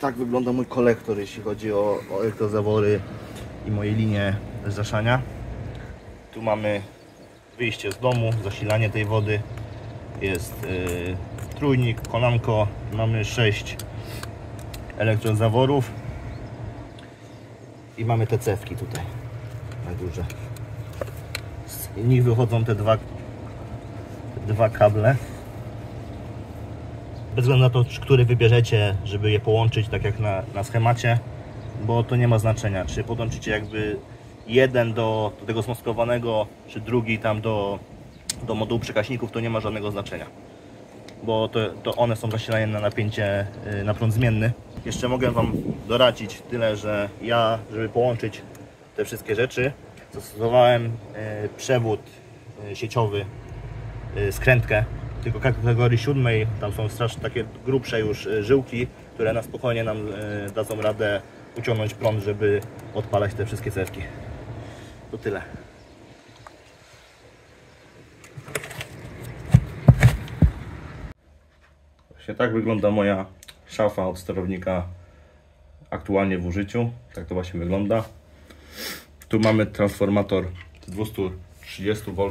tak wygląda mój kolektor, jeśli chodzi o, o elektrozawory i moje linie zaszania. Tu mamy wyjście z domu, zasilanie tej wody. Jest yy, trójnik, kolanko. Mamy 6 elektrozaworów. I mamy te cewki tutaj na górze. Z nich wychodzą te dwa, dwa kable. Bez względu na to, który wybierzecie, żeby je połączyć tak jak na, na schemacie, bo to nie ma znaczenia, czy podłączycie jakby jeden do, do tego zmoskowanego, czy drugi tam do, do modułu przekaźników, to nie ma żadnego znaczenia. Bo to, to one są zasilane na napięcie, y, na prąd zmienny. Jeszcze mogę Wam doradzić tyle, że ja, żeby połączyć te wszystkie rzeczy, zastosowałem y, przewód y, sieciowy, skrętkę, tylko kategorii siódmej, tam są strasznie takie grubsze już żyłki, które na spokojnie nam dadzą radę uciągnąć prąd, żeby odpalać te wszystkie cewki. To tyle. Właśnie tak wygląda moja szafa od sterownika aktualnie w użyciu. Tak to właśnie wygląda. Tu mamy transformator 230 V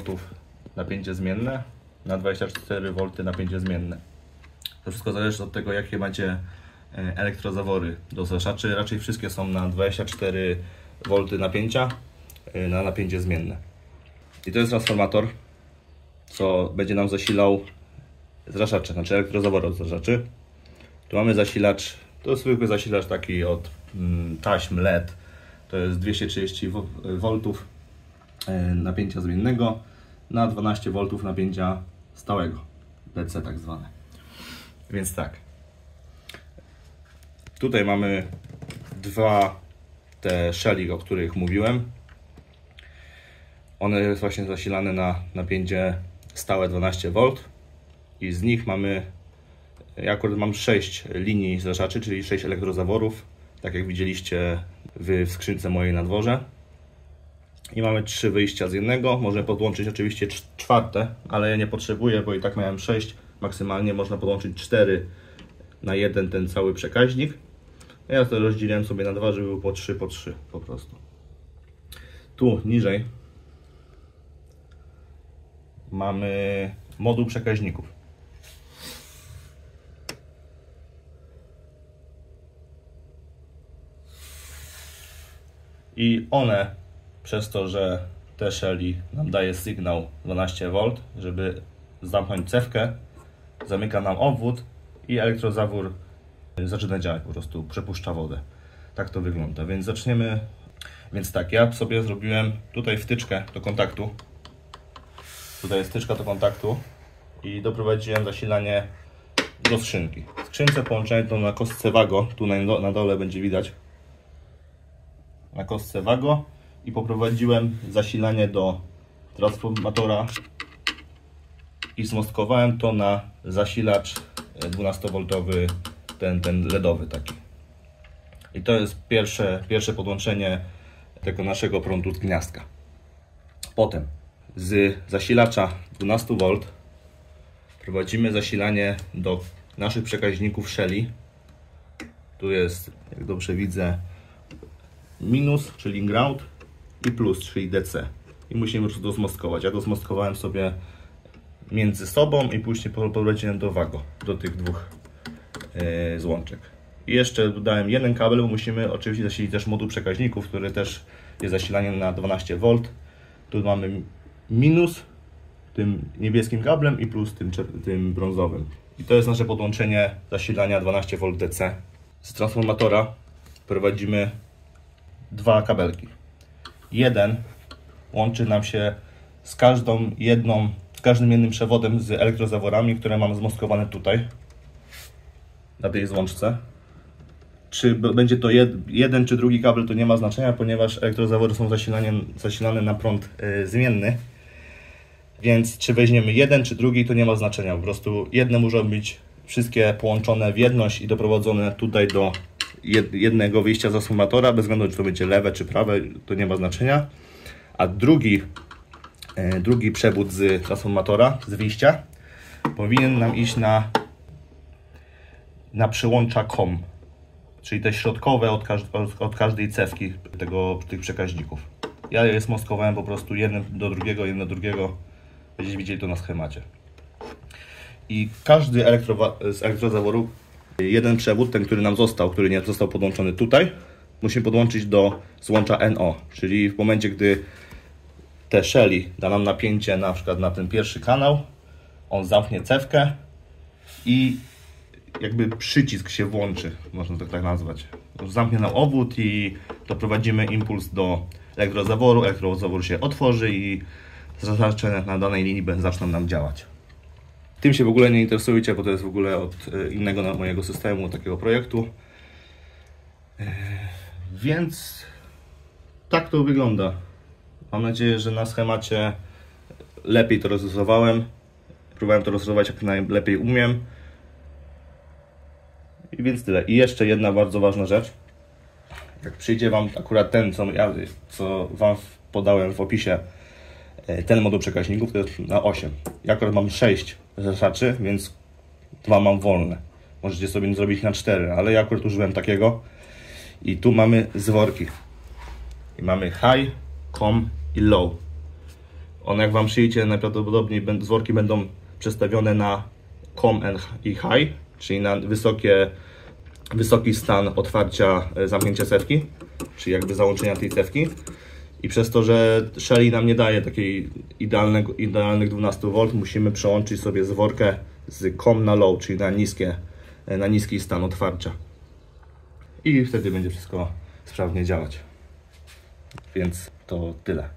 napięcie zmienne na 24 V napięcie zmienne. To wszystko zależy od tego, jakie macie e, elektrozawory do zaszaczy. Raczej wszystkie są na 24 V napięcia e, na napięcie zmienne. I to jest transformator, co będzie nam zasilał zraszacze, znaczy elektrozawory od zraszaczy. Tu mamy zasilacz, to jest zwykły zasilacz taki od mm, taśm LED, to jest 230 V e, napięcia zmiennego na 12 V napięcia stałego, DC tak zwane. Więc tak, tutaj mamy dwa te shelly, o których mówiłem. One jest właśnie zasilane na napięcie stałe 12 V i z nich mamy ja akurat mam 6 linii zraszaczy, czyli 6 elektrozaworów, tak jak widzieliście w skrzynce mojej na dworze. I mamy trzy wyjścia z jednego. Można podłączyć oczywiście czwarte, ale ja nie potrzebuję, bo i tak miałem 6. Maksymalnie można podłączyć 4 na jeden ten cały przekaźnik. Ja to rozdzieliłem sobie na dwa, żeby było po 3 po 3 po prostu. Tu niżej mamy moduł przekaźników. i one przez to, że te Shelly nam daje sygnał 12V, żeby zamknąć cewkę, zamyka nam obwód i elektrozawór zaczyna działać, po prostu przepuszcza wodę. Tak to wygląda, więc zaczniemy. Więc tak, ja sobie zrobiłem tutaj wtyczkę do kontaktu. Tutaj jest wtyczka do kontaktu i doprowadziłem zasilanie do skrzynki. Skrzynce połączenie to na kostce Wago, tu na dole będzie widać na kostce Wago i poprowadziłem zasilanie do transformatora i zmostkowałem to na zasilacz 12V ten, ten LEDowy taki. I to jest pierwsze, pierwsze podłączenie tego naszego prądu z gniazdka. Potem z zasilacza 12V prowadzimy zasilanie do naszych przekaźników Shelly. Tu jest, jak dobrze widzę, minus, czyli ground i plus, czyli DC. I musimy już to zmostkować. Ja to zmostkowałem sobie między sobą i później poleciłem do wago, do tych dwóch yy, złączek. I jeszcze dodałem jeden kabel, bo musimy oczywiście zasilić też moduł przekaźników, który też jest zasilaniem na 12V. Tu mamy minus tym niebieskim kablem i plus tym, tym brązowym. I to jest nasze podłączenie zasilania 12V DC. Z transformatora prowadzimy dwa kabelki. Jeden łączy nam się z każdą jedną, z każdym jednym przewodem z elektrozaworami, które mamy zmoskowane tutaj na tej złączce. Czy będzie to jed, jeden czy drugi kabel, to nie ma znaczenia, ponieważ elektrozawory są zasilane, zasilane na prąd y, zmienny. Więc czy weźmiemy jeden czy drugi, to nie ma znaczenia. Po prostu jedne muszą być wszystkie połączone w jedność i doprowadzone tutaj do jednego wyjścia z transformatora, bez względu czy to będzie lewe czy prawe, to nie ma znaczenia. A drugi, e, drugi przewód z transformatora, z wyjścia, powinien nam iść na, na przełącza COM, czyli te środkowe od, każ od, każdej cewki tego, tych przekaźników. Ja je smoskowałem po prostu jednym do drugiego, jednym do drugiego. Będziecie widzieli to na schemacie. I każdy elektro, z elektrozaworu, jeden przewód, ten, który nam został, który nie został podłączony tutaj, musimy podłączyć do złącza NO, czyli w momencie, gdy te Shelly da nam napięcie na przykład na ten pierwszy kanał, on zamknie cewkę i jakby przycisk się włączy, można to tak nazwać. Zamknie nam obwód i doprowadzimy impuls do elektrozaworu, elektrozawór się otworzy i zaznaczenia na danej linii zaczną nam działać. Tym się w ogóle nie interesujcie, bo to jest w ogóle od e, innego mojego systemu, takiego projektu. E, więc tak to wygląda. Mam nadzieję, że na schemacie lepiej to rozrysowałem. Próbowałem to rozrysować jak najlepiej umiem. I więc tyle. I jeszcze jedna bardzo ważna rzecz. Jak przyjdzie Wam akurat ten, co, ja, co Wam podałem w opisie, e, ten moduł przekaźników, to jest na 8. Ja akurat mam 6 zeszaczy, więc dwa mam wolne. Możecie sobie zrobić na 4, ale ja akurat użyłem takiego. I tu mamy zworki. I mamy high, com i low. One jak Wam przyjdzie, najprawdopodobniej zworki będą przestawione na com i high, czyli na wysokie, wysoki stan otwarcia, e, zamknięcia cewki, czyli jakby załączenia tej cewki. I przez to, że Shelly nam nie daje takiej idealnego, idealnych 12 V, musimy przełączyć sobie zworkę z COM na low, czyli na, niskie, na niski stan otwarcia. I wtedy będzie wszystko sprawnie działać. Więc to tyle.